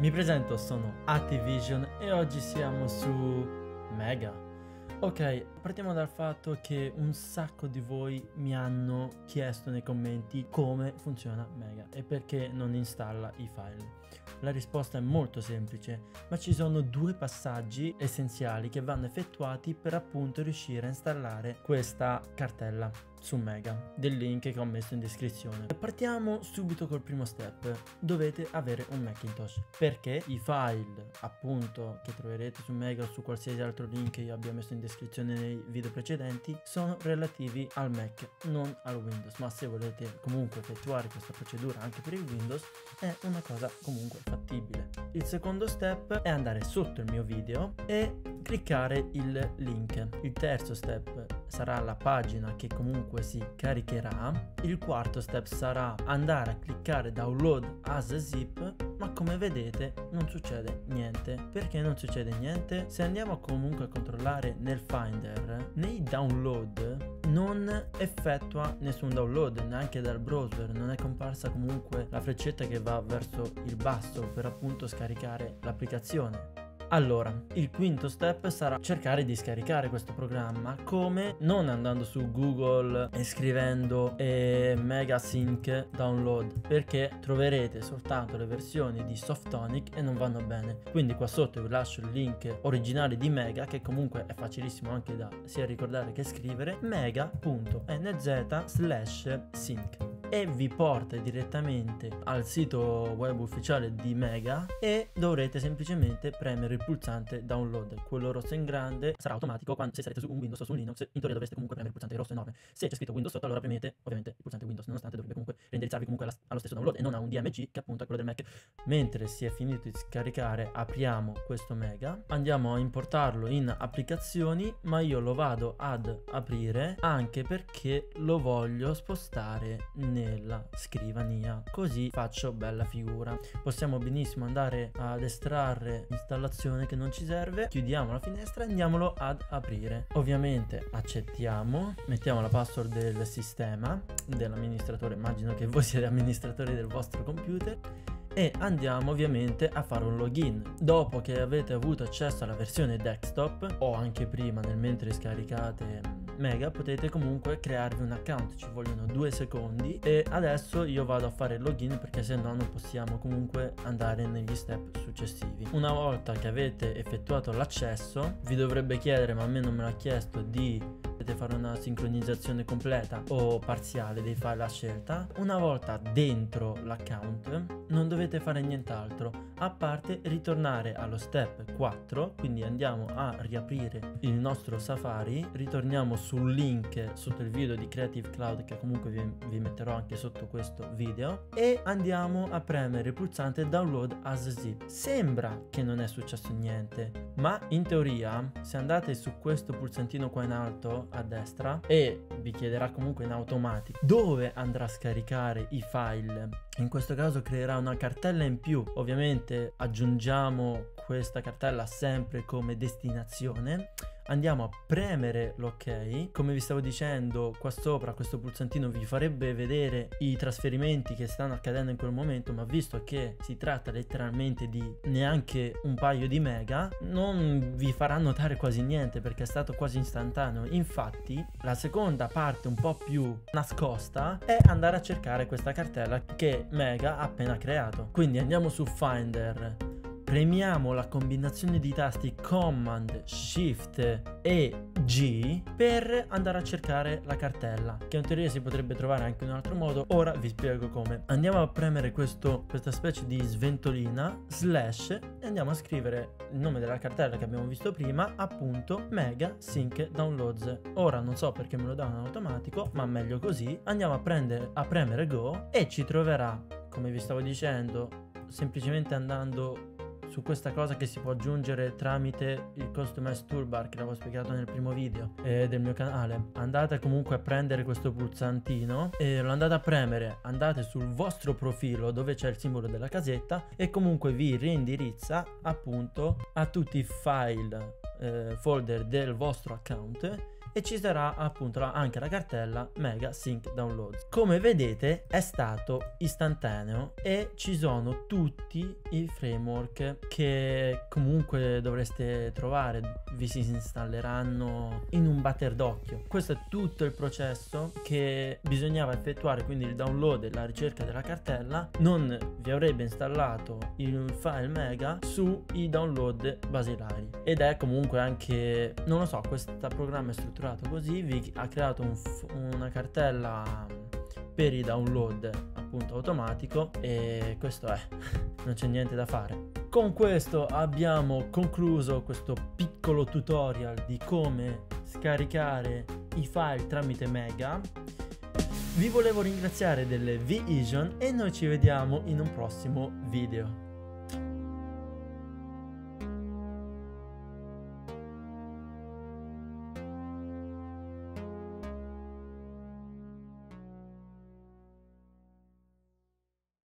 Mi presento, sono Activision e oggi siamo su Mega. Ok, partiamo dal fatto che un sacco di voi mi hanno chiesto nei commenti come funziona Mega e perché non installa i file. La risposta è molto semplice, ma ci sono due passaggi essenziali che vanno effettuati per appunto riuscire a installare questa cartella su Mega del link che ho messo in descrizione. Partiamo subito col primo step. Dovete avere un Macintosh perché i file appunto che troverete su Mega o su qualsiasi altro link che io abbia messo in descrizione nei video precedenti sono relativi al Mac, non al Windows. Ma se volete comunque effettuare questa procedura anche per il Windows è una cosa comunque fattibile. Il secondo step è andare sotto il mio video e cliccare il link. Il terzo step sarà la pagina che comunque si caricherà. Il quarto step sarà andare a cliccare download as zip, ma come vedete non succede niente. Perché non succede niente? Se andiamo comunque a controllare nel Finder, nei download non effettua nessun download neanche dal browser, non è comparsa comunque la freccetta che va verso il basso per appunto scaricare l'applicazione. Allora, il quinto step sarà cercare di scaricare questo programma come non andando su Google e scrivendo eh, Megasync download perché troverete soltanto le versioni di Softonic e non vanno bene. Quindi qua sotto vi lascio il link originale di Mega che comunque è facilissimo anche da sia ricordare che scrivere mega.nz slash sync e vi porta direttamente al sito web ufficiale di Mega e dovrete semplicemente premere il pulsante download. Quello rosso in grande sarà automatico quando se sarete su un Windows o su un Linux, in teoria dovreste comunque premere il pulsante rosso enorme. Se c'è scritto Windows sotto, allora premete ovviamente il pulsante Windows, nonostante dovrebbe comunque renderizzarvi comunque allo stesso download e non a un DMG che appunto è quello del Mac. Mentre si è finito di scaricare, apriamo questo Mega, andiamo a importarlo in applicazioni, ma io lo vado ad aprire anche perché lo voglio spostare nel nella scrivania così faccio bella figura possiamo benissimo andare ad estrarre l'installazione che non ci serve chiudiamo la finestra e andiamolo ad aprire ovviamente accettiamo mettiamo la password del sistema dell'amministratore immagino che voi siete amministratori del vostro computer e andiamo ovviamente a fare un login. Dopo che avete avuto accesso alla versione desktop o anche prima nel mentre scaricate Mega potete comunque crearvi un account, ci vogliono due secondi e adesso io vado a fare il login perché se no non possiamo comunque andare negli step successivi. Una volta che avete effettuato l'accesso vi dovrebbe chiedere ma a me non me l'ha chiesto di potete fare una sincronizzazione completa o parziale dei file a scelta. Una volta dentro l'account non dovete fare nient'altro a parte ritornare allo step 4, quindi andiamo a riaprire il nostro Safari, ritorniamo sul link sotto il video di Creative Cloud che comunque vi, vi metterò anche sotto questo video e andiamo a premere il pulsante download as zip. Sembra che non è successo niente, ma in teoria se andate su questo pulsantino qua in alto a destra e vi chiederà comunque in automatico dove andrà a scaricare i file. In questo caso creerà una cartella in più. Ovviamente aggiungiamo questa cartella sempre come destinazione. Andiamo a premere l'ok. Come vi stavo dicendo qua sopra questo pulsantino vi farebbe vedere i trasferimenti che stanno accadendo in quel momento ma visto che si tratta letteralmente di neanche un paio di mega non vi farà notare quasi niente perché è stato quasi istantaneo. Infatti la seconda parte un po' più nascosta è andare a cercare questa cartella che mega ha appena creato. Quindi andiamo su finder Premiamo la combinazione di tasti Command, Shift e G per andare a cercare la cartella, che in teoria si potrebbe trovare anche in un altro modo. Ora vi spiego come. Andiamo a premere questo, questa specie di sventolina, slash, e andiamo a scrivere il nome della cartella che abbiamo visto prima, appunto Mega Sync Downloads. Ora non so perché me lo dà in automatico, ma meglio così. Andiamo a, prendere, a premere Go e ci troverà, come vi stavo dicendo, semplicemente andando su questa cosa che si può aggiungere tramite il Customize Toolbar che l'avevo spiegato nel primo video eh, del mio canale. Andate comunque a prendere questo pulsantino e lo andate a premere, andate sul vostro profilo dove c'è il simbolo della casetta e comunque vi reindirizza appunto a tutti i file eh, folder del vostro account e ci sarà appunto anche la cartella Mega Sync Downloads. Come vedete è stato istantaneo e ci sono tutti i framework che comunque dovreste trovare, vi si installeranno in un batter d'occhio. Questo è tutto il processo che bisognava effettuare, quindi il download e la ricerca della cartella, non vi avrebbe installato il file Mega sui download basilari ed è comunque anche, non lo so, questo programma è strutturato così, vi ha creato un una cartella per i download appunto automatico e questo è, non c'è niente da fare. Con questo abbiamo concluso questo piccolo tutorial di come scaricare i file tramite Mega. Vi volevo ringraziare delle V-Vision e noi ci vediamo in un prossimo video.